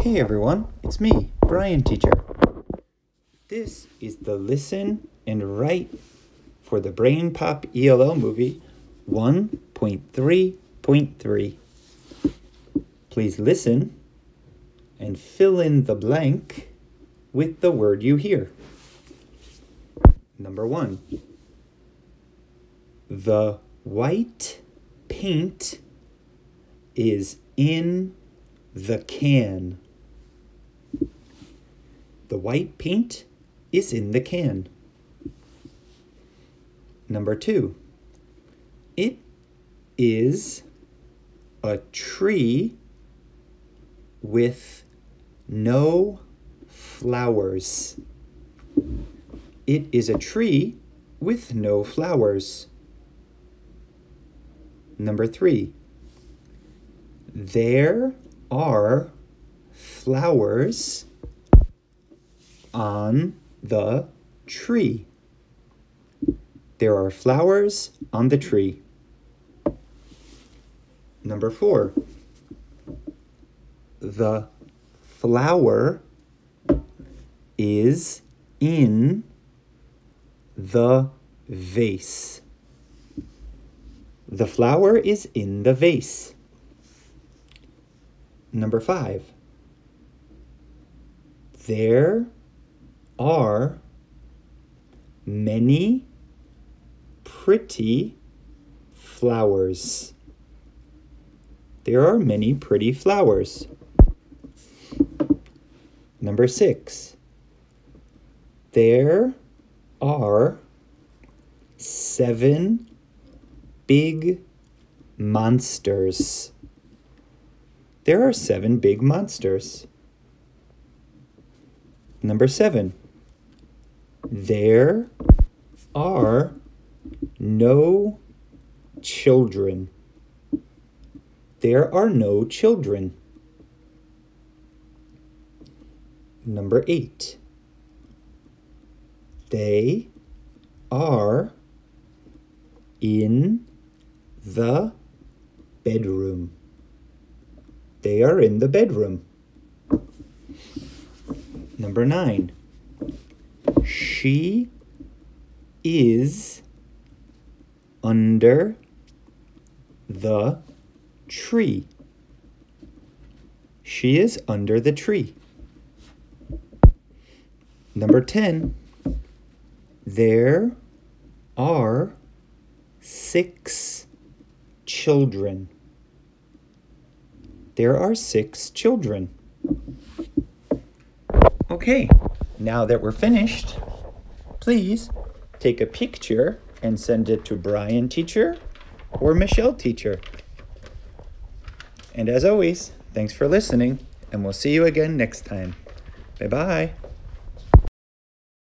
Hey everyone, it's me, Bryan Teacher. This is the listen and write for the BrainPOP ELL movie 1.3.3. Please listen and fill in the blank with the word you hear. Number one, the white paint is in the can. The white paint is in the can. Number two, it is a tree with no flowers. It is a tree with no flowers. Number three, there are flowers on the tree. There are flowers on the tree. Number four, the flower is in the vase. The flower is in the vase. Number five, there are many pretty flowers. There are many pretty flowers. Number six, there are seven big monsters. There are seven big monsters. Number seven, there are no children. There are no children. Number eight, they are in the bedroom. They are in the bedroom. Number nine. She is under the tree. She is under the tree. Number 10. There are six children. There are six children. Okay, now that we're finished, please take a picture and send it to Bryan Teacher or Michelle Teacher. And as always, thanks for listening, and we'll see you again next time. Bye bye.